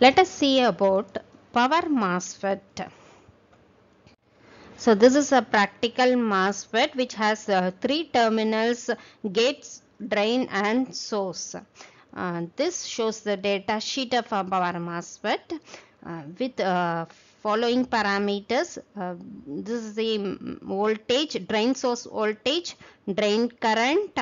Let us see about power MOSFET. So this is a practical MOSFET which has uh, three terminals, gates, drain and source. Uh, this shows the data sheet of a power MOSFET uh, with uh, following parameters. Uh, this is the voltage, drain source voltage, drain current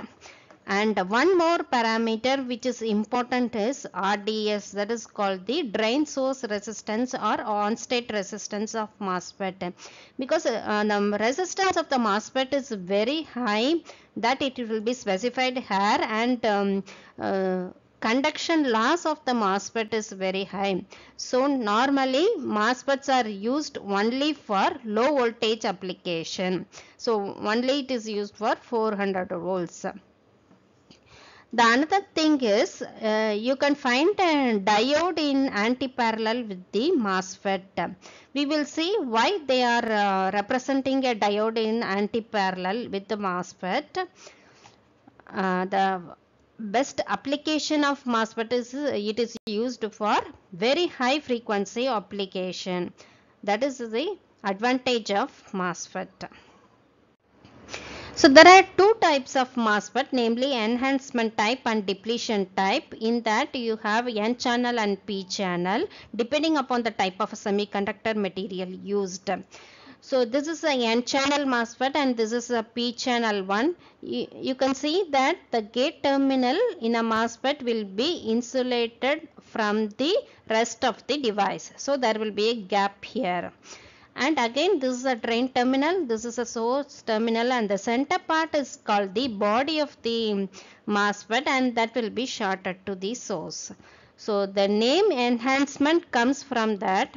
and one more parameter which is important is RDS that is called the drain source resistance or on state resistance of MOSFET because uh, the resistance of the MOSFET is very high that it will be specified here and um, uh, conduction loss of the MOSFET is very high. So normally MOSFETs are used only for low voltage application. So only it is used for 400 volts. The another thing is uh, you can find a diode in anti-parallel with the MOSFET. We will see why they are uh, representing a diode in anti-parallel with the MOSFET. Uh, the best application of MOSFET is it is used for very high frequency application. That is the advantage of MOSFET. So there are two types of MOSFET namely enhancement type and depletion type. In that you have N channel and P channel depending upon the type of semiconductor material used. So this is a N channel MOSFET and this is a P channel one. You, you can see that the gate terminal in a MOSFET will be insulated from the rest of the device. So there will be a gap here and again this is a drain terminal this is a source terminal and the center part is called the body of the MOSFET and that will be shorted to the source. So the name enhancement comes from that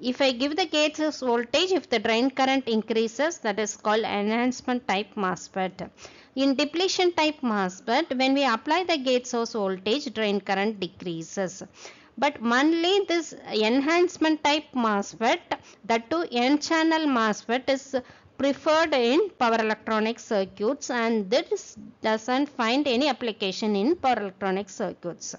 if I give the gate source voltage if the drain current increases that is called enhancement type MOSFET. In depletion type MOSFET when we apply the gate source voltage drain current decreases but only this enhancement type MOSFET that too N channel MOSFET is preferred in power electronic circuits and this doesn't find any application in power electronic circuits.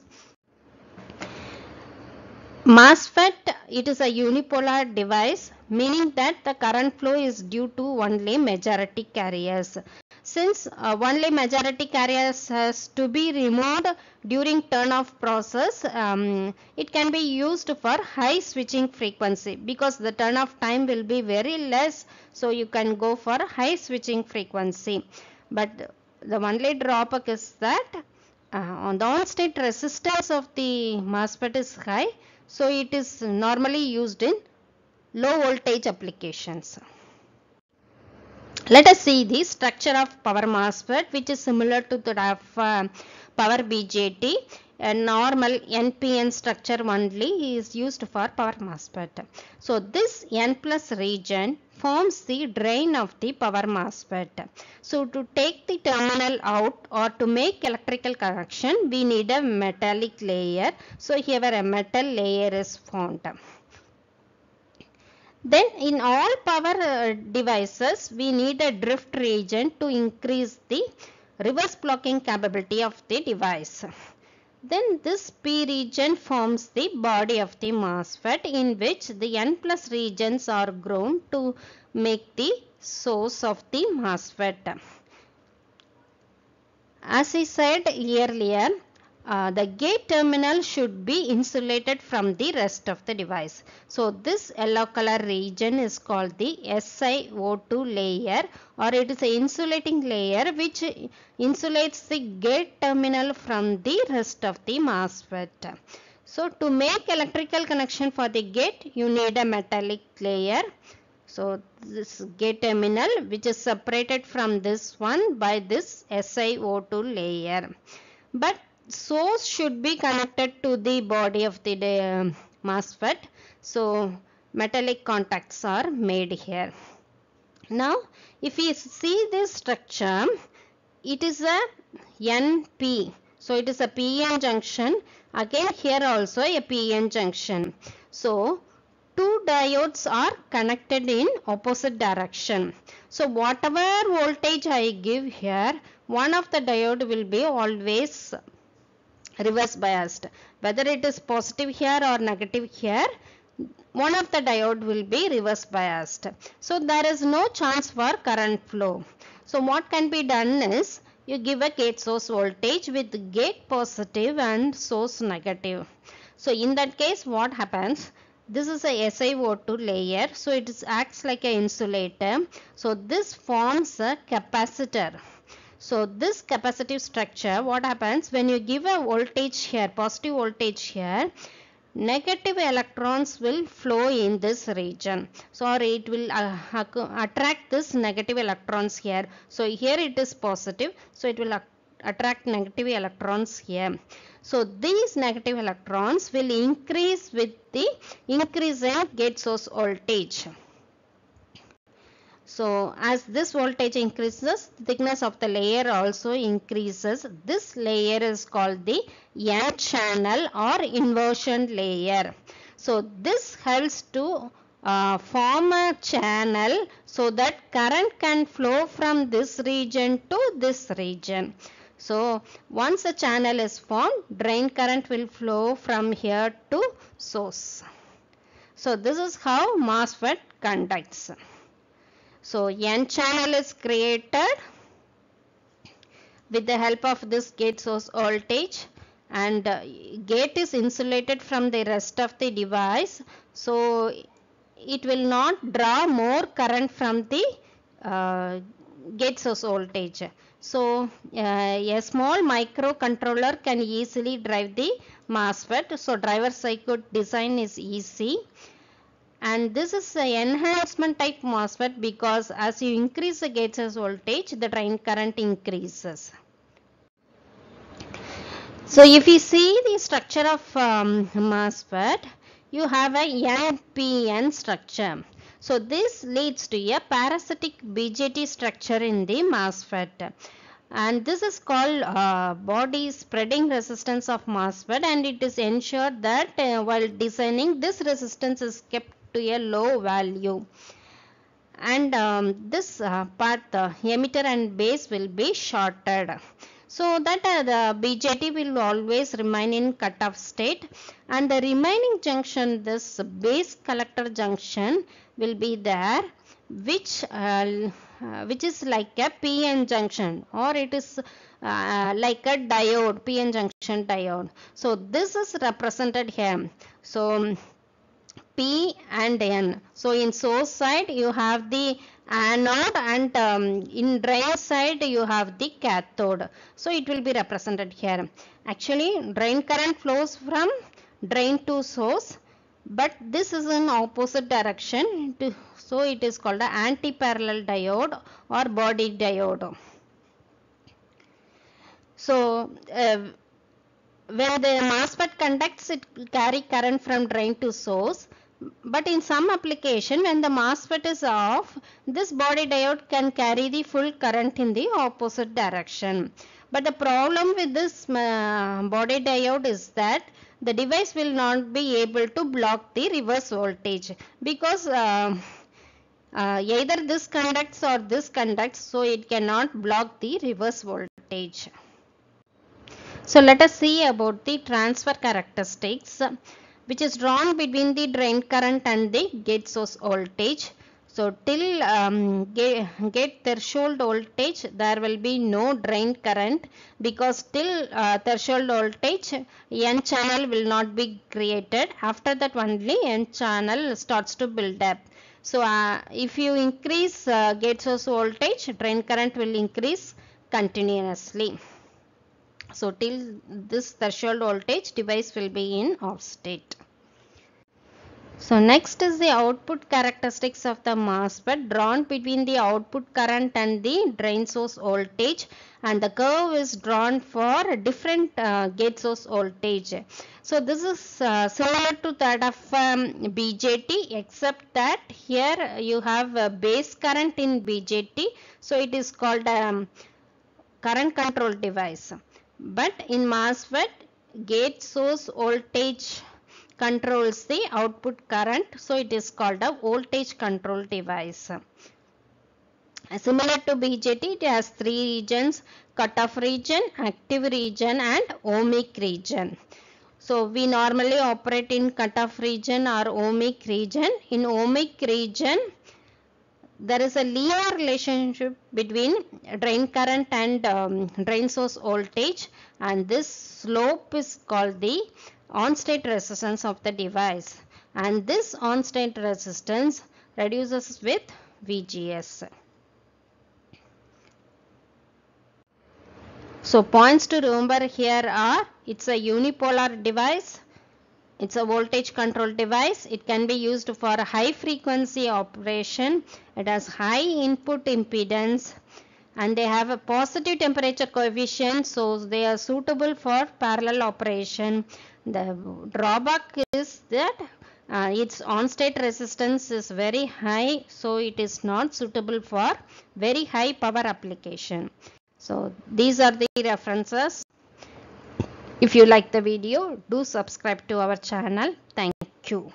MOSFET it is a unipolar device meaning that the current flow is due to only majority carriers. Since uh, only majority carriers has to be removed during turn off process, um, it can be used for high switching frequency because the turn off time will be very less. So you can go for high switching frequency. But the only drawback is that uh, on the on state resistance of the MOSFET is high. So it is normally used in low voltage applications. Let us see the structure of power MOSFET which is similar to that of uh, power BJT. A normal NPN structure only is used for power MOSFET. So this N plus region forms the drain of the power MOSFET. So to take the terminal out or to make electrical connection we need a metallic layer. So here a metal layer is formed. Then in all power uh, devices we need a drift region to increase the reverse blocking capability of the device. Then this P region forms the body of the MOSFET in which the N plus regions are grown to make the source of the MOSFET. As I said earlier, uh, the gate terminal should be insulated from the rest of the device. So this yellow color region is called the SiO2 layer or it is a insulating layer which insulates the gate terminal from the rest of the MOSFET. So to make electrical connection for the gate you need a metallic layer. So this gate terminal which is separated from this one by this SiO2 layer. But source should be connected to the body of the uh, MOSFET. So metallic contacts are made here. Now if we see this structure, it is a NP. So it is a PN junction. Again here also a PN junction. So two diodes are connected in opposite direction. So whatever voltage I give here, one of the diode will be always reverse biased. Whether it is positive here or negative here, one of the diode will be reverse biased. So there is no chance for current flow. So what can be done is you give a gate source voltage with gate positive and source negative. So in that case what happens? This is a SiO2 layer. So it acts like an insulator. So this forms a capacitor. So this capacitive structure what happens when you give a voltage here positive voltage here negative electrons will flow in this region. So it will uh, attract this negative electrons here. So here it is positive so it will attract negative electrons here. So these negative electrons will increase with the increase in gate source voltage so as this voltage increases, thickness of the layer also increases. This layer is called the N channel or inversion layer. So this helps to uh, form a channel so that current can flow from this region to this region. So once a channel is formed, drain current will flow from here to source. So this is how MOSFET conducts. So N channel is created with the help of this gate source voltage and uh, gate is insulated from the rest of the device. So it will not draw more current from the uh, gate source voltage. So uh, a small microcontroller can easily drive the MOSFET. So driver circuit design is easy and this is an enhancement type MOSFET because as you increase the gate source voltage the drain current increases. So if you see the structure of um, MOSFET you have a NPN structure. So this leads to a parasitic BJT structure in the MOSFET and this is called uh, body spreading resistance of MOSFET and it is ensured that uh, while designing this resistance is kept to a low value. And um, this uh, part the emitter and base will be shorted. So that uh, the BJT will always remain in cutoff state. And the remaining junction this base collector junction will be there which uh, uh which is like a PN junction or it is uh, like a diode PN junction diode. So this is represented here. So P and N. So in source side you have the anode and um, in drain side you have the cathode. So it will be represented here. Actually drain current flows from drain to source but this is in opposite direction so it is called an anti-parallel diode or body diode. So uh, when the MOSFET conducts it carry current from drain to source but in some application when the MOSFET is off, this body diode can carry the full current in the opposite direction. But the problem with this uh, body diode is that the device will not be able to block the reverse voltage because uh, uh, either this conducts or this conducts so it cannot block the reverse voltage. So let us see about the transfer characteristics which is drawn between the drain current and the gate source voltage. So till um, gate, threshold voltage there will be no drain current because till uh, threshold voltage N channel will not be created. After that only N channel starts to build up. So uh, if you increase uh, gate source voltage drain current will increase continuously. So till this threshold voltage device will be in off state. So next is the output characteristics of the MOSFET drawn between the output current and the drain source voltage and the curve is drawn for different uh, gate source voltage. So this is uh, similar to that of um, BJT except that here you have a base current in BJT. So it is called um, current control device. But in MOSFET gate source voltage controls the output current. So it is called a voltage control device. Similar to BJT, it has three regions cutoff region, active region and ohmic region. So we normally operate in cutoff region or ohmic region. In ohmic region, there is a linear relationship between drain current and um, drain source voltage and this slope is called the on-state resistance of the device and this on-state resistance reduces with VGS. So points to remember here are it's a unipolar device it's a voltage control device. It can be used for high frequency operation. It has high input impedance and they have a positive temperature coefficient so they are suitable for parallel operation. The drawback is that uh, its on-state resistance is very high so it is not suitable for very high power application. So these are the references. If you like the video, do subscribe to our channel. Thank you.